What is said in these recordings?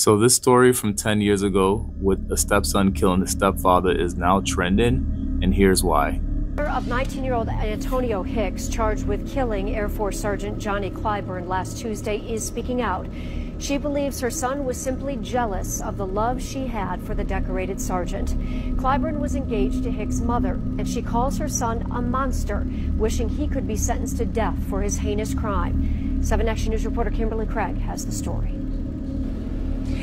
So this story from 10 years ago with a stepson killing his stepfather is now trending, and here's why. Of 19-year-old Antonio Hicks, charged with killing Air Force Sergeant Johnny Clyburn last Tuesday, is speaking out. She believes her son was simply jealous of the love she had for the decorated sergeant. Clyburn was engaged to Hicks' mother, and she calls her son a monster, wishing he could be sentenced to death for his heinous crime. 7 Action News reporter Kimberly Craig has the story.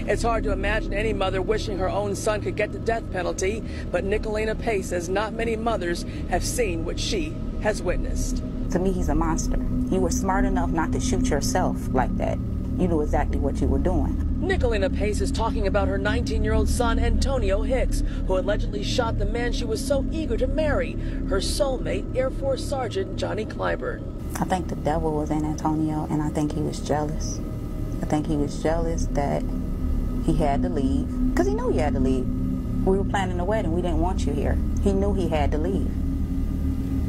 It's hard to imagine any mother wishing her own son could get the death penalty, but Nicolina Pace says not many mothers have seen what she has witnessed. To me, he's a monster. You were smart enough not to shoot yourself like that. You knew exactly what you were doing. Nicolina Pace is talking about her 19-year-old son, Antonio Hicks, who allegedly shot the man she was so eager to marry, her soulmate, Air Force Sergeant Johnny Clyburn. I think the devil was in Antonio, and I think he was jealous. I think he was jealous that he had to leave because he knew he had to leave. We were planning a wedding. We didn't want you here. He knew he had to leave.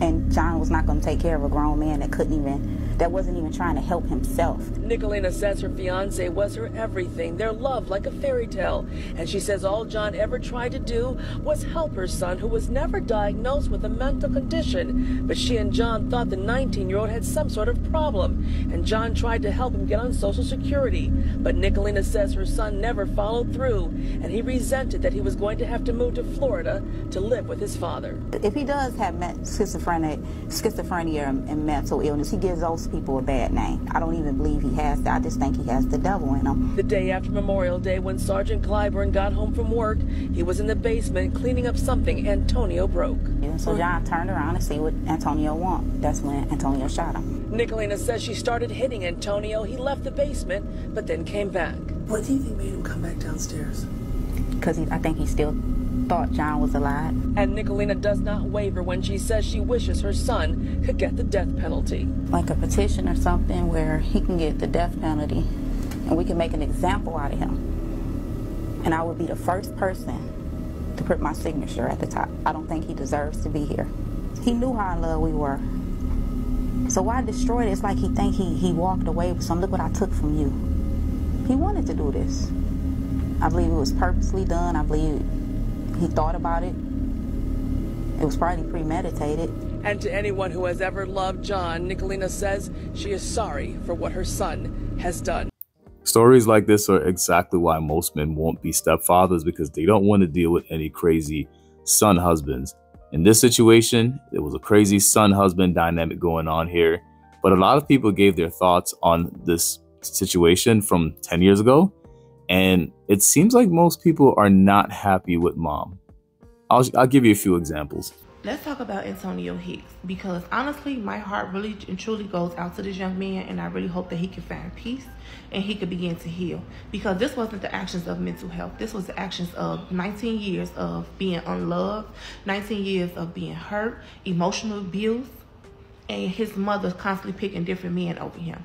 And John was not going to take care of a grown man that couldn't even that wasn't even trying to help himself. Nicolina says her fiance was her everything, their love like a fairy tale. And she says all John ever tried to do was help her son, who was never diagnosed with a mental condition. But she and John thought the 19 year old had some sort of problem. And John tried to help him get on Social Security. But Nicolina says her son never followed through. And he resented that he was going to have to move to Florida to live with his father. If he does have schizophrenia, schizophrenia and mental illness, he gives those people a bad name. I don't even believe he has that. I just think he has the devil in him. The day after Memorial Day, when Sergeant Clyburn got home from work, he was in the basement cleaning up something Antonio broke. And so John turned around to see what Antonio want. That's when Antonio shot him. Nicolina says she started hitting Antonio. He left the basement, but then came back. What do you think made him come back downstairs? Because I think he still thought John was alive. And Nicolina does not waver when she says she wishes her son could get the death penalty. Like a petition or something where he can get the death penalty and we can make an example out of him. And I would be the first person to put my signature at the top. I don't think he deserves to be here. He knew how in love we were. So why destroy it? It's like he think he, he walked away with some. Look what I took from you. He wanted to do this. I believe it was purposely done. I believe he thought about it. It was probably premeditated. And to anyone who has ever loved John, Nicolina says she is sorry for what her son has done. Stories like this are exactly why most men won't be stepfathers because they don't want to deal with any crazy son husbands. In this situation, there was a crazy son husband dynamic going on here, but a lot of people gave their thoughts on this situation from 10 years ago and it seems like most people are not happy with mom. I'll, I'll give you a few examples. Let's talk about Antonio Hicks because honestly, my heart really and truly goes out to this young man, and I really hope that he can find peace and he could begin to heal. Because this wasn't the actions of mental health, this was the actions of 19 years of being unloved, 19 years of being hurt, emotional abuse, and his mother constantly picking different men over him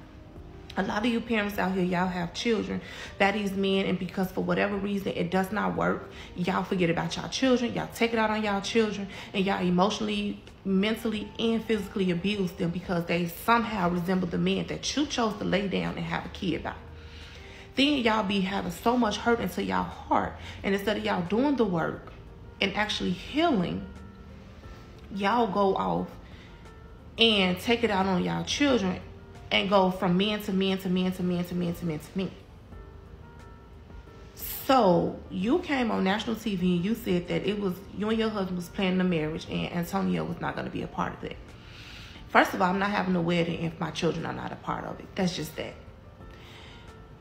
a lot of you parents out here, y'all have children that is men, and because for whatever reason it does not work, y'all forget about y'all children, y'all take it out on y'all children, and y'all emotionally, mentally, and physically abuse them because they somehow resemble the men that you chose to lay down and have a kid by. Then y'all be having so much hurt into y'all heart, and instead of y'all doing the work and actually healing, y'all go off and take it out on y'all children and go from man to man to man to man to man to man to man. So you came on national TV and you said that it was you and your husband was planning a marriage and Antonio was not going to be a part of it. First of all, I'm not having a wedding if my children are not a part of it. That's just that.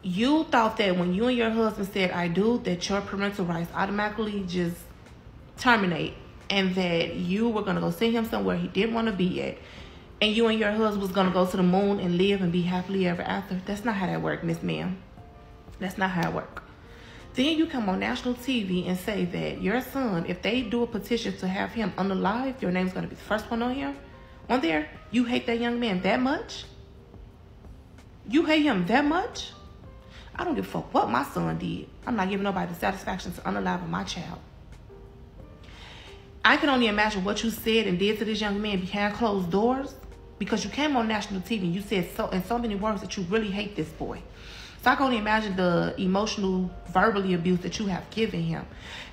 You thought that when you and your husband said I do, that your parental rights automatically just terminate and that you were going to go send him somewhere he didn't want to be at and you and your husband was gonna go to the moon and live and be happily ever after. That's not how that works, Miss Ma'am. That's not how it works. Then you come on national TV and say that your son, if they do a petition to have him unalive, your name's gonna be the first one on here. On there, you hate that young man that much? You hate him that much? I don't give a fuck what my son did. I'm not giving nobody the satisfaction to unalive my child. I can only imagine what you said and did to this young man behind closed doors because you came on national TV and you said so in so many words that you really hate this boy. So I can only imagine the emotional, verbally abuse that you have given him.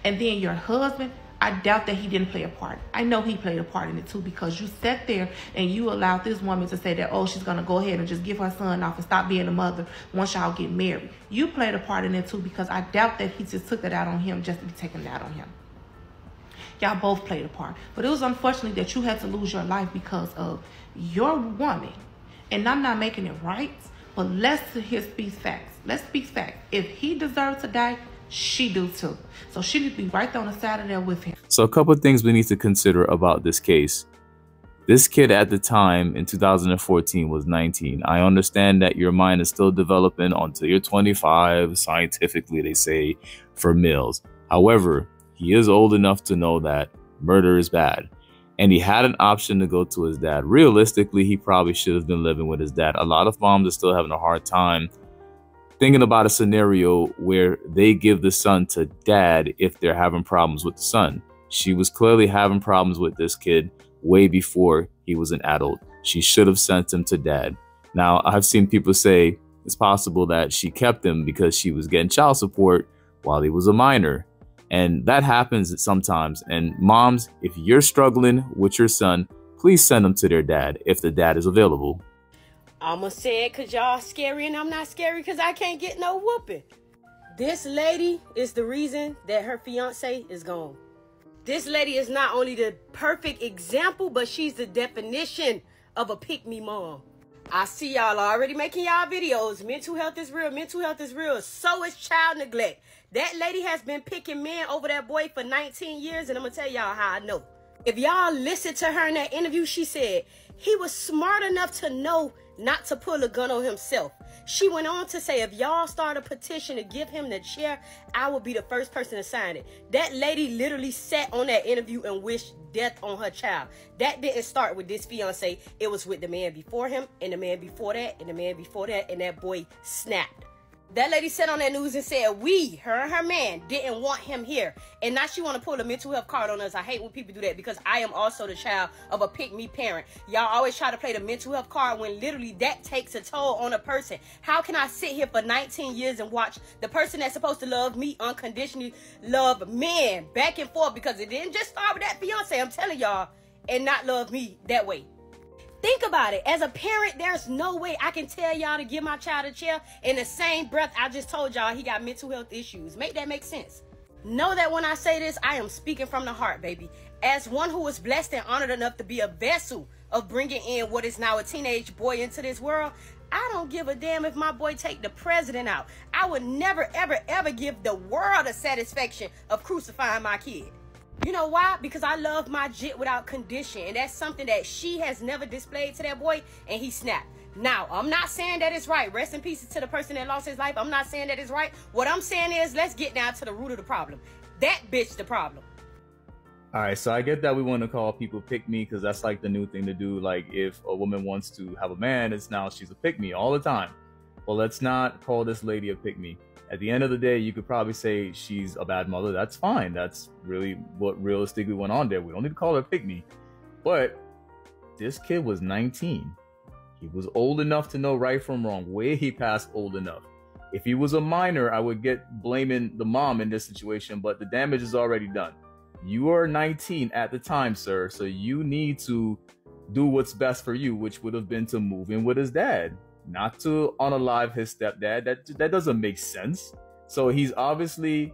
And then your husband, I doubt that he didn't play a part. I know he played a part in it too because you sat there and you allowed this woman to say that, oh, she's going to go ahead and just give her son off and stop being a mother once y'all get married. You played a part in it too because I doubt that he just took it out on him just to be taking it out on him. Y'all both played a part. But it was unfortunate that you had to lose your life because of your woman. And I'm not making it right, but let's hear speak facts. Let's speak facts. If he deserves to die, she do too. So she need to be right there on the side of there with him. So a couple of things we need to consider about this case. This kid at the time in 2014 was 19. I understand that your mind is still developing until you're 25, scientifically they say, for males. However, he is old enough to know that murder is bad. And he had an option to go to his dad. Realistically, he probably should have been living with his dad. A lot of moms are still having a hard time thinking about a scenario where they give the son to dad if they're having problems with the son. She was clearly having problems with this kid way before he was an adult. She should have sent him to dad. Now, I've seen people say it's possible that she kept him because she was getting child support while he was a minor. And that happens sometimes. And moms, if you're struggling with your son, please send them to their dad if the dad is available. I'ma say it cause y'all scary and I'm not scary cause I can't get no whooping. This lady is the reason that her fiance is gone. This lady is not only the perfect example, but she's the definition of a pick me mom. I see y'all already making y'all videos. Mental health is real. Mental health is real. So is child neglect. That lady has been picking men over that boy for 19 years, and I'm gonna tell y'all how I know. If y'all listen to her in that interview, she said he was smart enough to know not to pull a gun on himself. She went on to say, if y'all start a petition to give him the chair, I will be the first person to sign it. That lady literally sat on that interview and wished death on her child. That didn't start with this fiance. It was with the man before him, and the man before that, and the man before that, and that boy snapped. That lady said on that news and said we, her and her man, didn't want him here. And now she want to pull a mental health card on us. I hate when people do that because I am also the child of a pick me parent. Y'all always try to play the mental health card when literally that takes a toll on a person. How can I sit here for 19 years and watch the person that's supposed to love me unconditionally love men back and forth because it didn't just start with that fiance, I'm telling y'all, and not love me that way. Think about it. As a parent, there's no way I can tell y'all to give my child a chair in the same breath I just told y'all he got mental health issues. Make that make sense. Know that when I say this, I am speaking from the heart, baby. As one who was blessed and honored enough to be a vessel of bringing in what is now a teenage boy into this world, I don't give a damn if my boy take the president out. I would never, ever, ever give the world a satisfaction of crucifying my kid. You know why? Because I love my jit without condition. And that's something that she has never displayed to that boy. And he snapped. Now, I'm not saying that it's right. Rest in peace to the person that lost his life. I'm not saying that it's right. What I'm saying is let's get down to the root of the problem. That bitch the problem. All right, so I get that we want to call people pick me because that's like the new thing to do. Like if a woman wants to have a man, it's now she's a pick me all the time. Well, let's not call this lady a pick me at the end of the day, you could probably say she's a bad mother. That's fine. That's really what realistically went on there. We don't need to call her pick me. But this kid was 19. He was old enough to know right from wrong, way he passed old enough. If he was a minor, I would get blaming the mom in this situation, but the damage is already done. You are 19 at the time, sir, so you need to do what's best for you, which would have been to move in with his dad not to unalive his stepdad. That that doesn't make sense. So he's obviously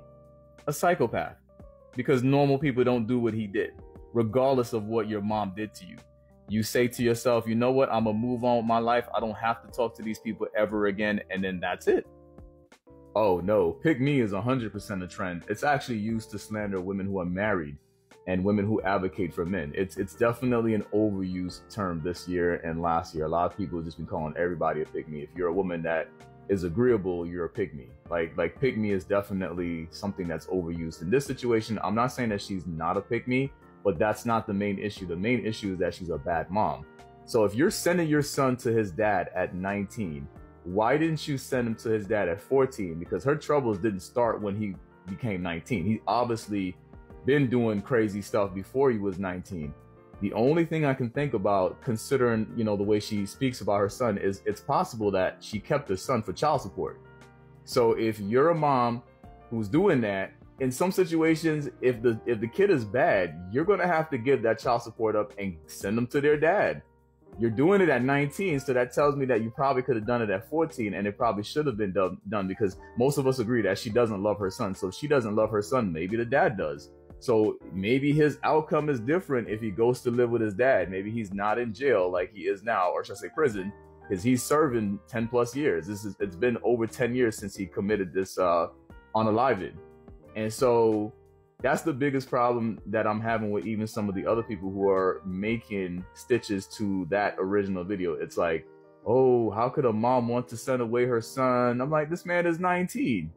a psychopath because normal people don't do what he did, regardless of what your mom did to you. You say to yourself, you know what, I'm gonna move on with my life. I don't have to talk to these people ever again, and then that's it. Oh no, pick me is 100% a trend. It's actually used to slander women who are married and women who advocate for men. It's it's definitely an overused term this year and last year. A lot of people have just been calling everybody a pick me. If you're a woman that is agreeable, you're a pick me. Like like pick me is definitely something that's overused. In this situation, I'm not saying that she's not a pick me, but that's not the main issue. The main issue is that she's a bad mom. So if you're sending your son to his dad at 19, why didn't you send him to his dad at 14? Because her troubles didn't start when he became 19. He obviously been doing crazy stuff before he was 19. The only thing I can think about, considering you know the way she speaks about her son, is it's possible that she kept her son for child support. So if you're a mom who's doing that, in some situations, if the if the kid is bad, you're gonna have to give that child support up and send them to their dad. You're doing it at 19, so that tells me that you probably could have done it at 14, and it probably should have been done, done because most of us agree that she doesn't love her son. So if she doesn't love her son, maybe the dad does. So maybe his outcome is different if he goes to live with his dad. Maybe he's not in jail like he is now, or should I say prison, because he's serving 10 plus years. This is it's been over 10 years since he committed this uh unaliving. And so that's the biggest problem that I'm having with even some of the other people who are making stitches to that original video. It's like, oh, how could a mom want to send away her son? I'm like, this man is 19.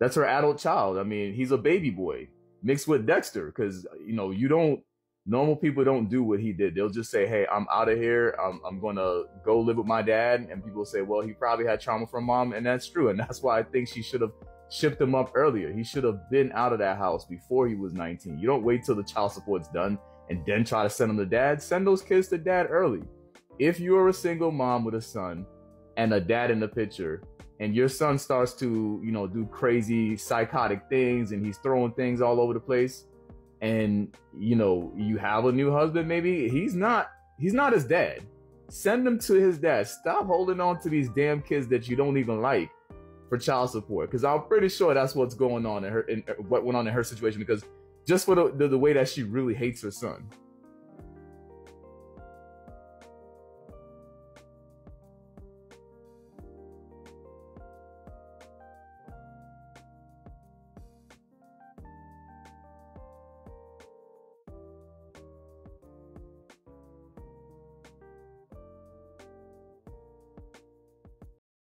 That's her adult child. I mean, he's a baby boy mixed with Dexter because, you know, you don't, normal people don't do what he did. They'll just say, hey, I'm out of here. I'm, I'm going to go live with my dad. And people say, well, he probably had trauma from mom. And that's true. And that's why I think she should have shipped him up earlier. He should have been out of that house before he was 19. You don't wait till the child support's done and then try to send them to dad. Send those kids to dad early. If you're a single mom with a son and a dad in the picture, and your son starts to, you know, do crazy psychotic things and he's throwing things all over the place, and you know, you have a new husband, maybe he's not he's not his dad. Send him to his dad. Stop holding on to these damn kids that you don't even like for child support because I'm pretty sure that's what's going on in her in what went on in her situation because just for the, the, the way that she really hates her son.